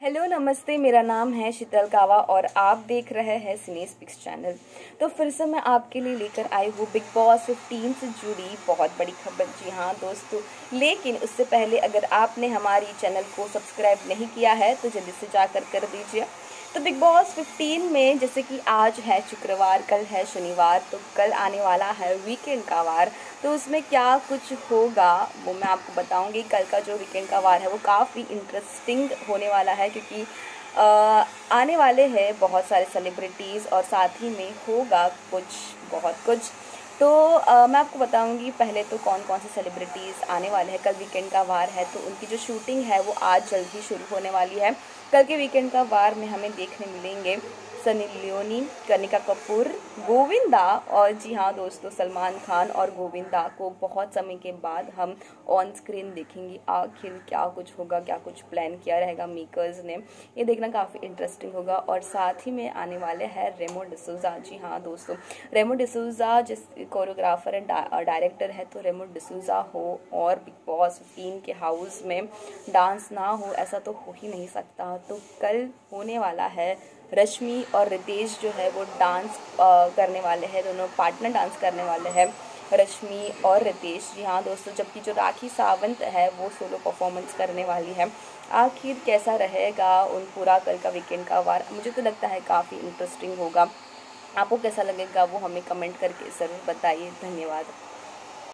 Hello, नमस्ते, मेरा नाम है शीतल कावा और आप देख रहे हैं सिनेस पिक्स चैनल तो फिर से मैं आपके लिए लेकर आई हूँ बिग बॉस 15 से जुड़ी बहुत बड़ी खबर। जी हाँ दोस्तों, लेकिन उससे पहले अगर आपने हमारी चैनल को सब्सक्राइब नहीं किया है तो जल्दी से जाकर कर दीजिए। तो बिग बॉस 15 में जैसे कि आज है शुक्रवार, कल है शनिवार तो कल आने वाला है वीकेंड का वार। तो उसमें क्या कुछ होगा, वो मैं आपको बताऊँगी। कल का जो वीकेंड का वार है, वो काफ़ी इंटरेस्टिंग होने वाला है क्योंकि आने वाले हैं बहुत सारे सेलिब्रिटीज़ और साथ ही में होगा कुछ, बहुत कुछ। तो आ, मैं आपको बताऊँगी पहले तो कौन कौन से सेलिब्रिटीज़ आने वाले हैं। कल वीकेंड का वार है तो उनकी जो शूटिंग है वो आज जल्द ही शुरू होने वाली है। कल के वीकेंड का वार में हमें देखने मिलेंगे। सनी लियोनी कनिका कपूर गोविंदा और जी हाँ दोस्तों, सलमान खान और गोविंदा को बहुत समय के बाद हम ऑन स्क्रीन देखेंगे। आखिर क्या कुछ होगा, क्या कुछ प्लान किया रहेगा मेकर्स ने, ये देखना काफ़ी इंटरेस्टिंग होगा। और साथ ही में आने वाले हैं रेमो डिसूजा जी हाँ दोस्तों रेमो डिसूजा जिस कोरियोग्राफर एंड डायरेक्टर है तो रेमो डिसूजा हो और बिग बॉस फिफ्टीन के हाउस में डांस ना हो, ऐसा तो हो ही नहीं सकता। तो कल होने वाला है रश्मि और रितेश जो है वो डांस करने वाले हैं, दोनों पार्टनर डांस करने वाले हैं, रश्मि और रितेश। जी हाँ दोस्तों, जबकि जो राखी सावंत है, वो सोलो परफॉर्मेंस करने वाली है। आखिर कैसा रहेगा उन पूरा कल का वीकेंड का वार? मुझे तो लगता है काफ़ी इंटरेस्टिंग होगा। आपको कैसा लगेगा वो हमें कमेंट करके ज़रूर बताइए। धन्यवाद।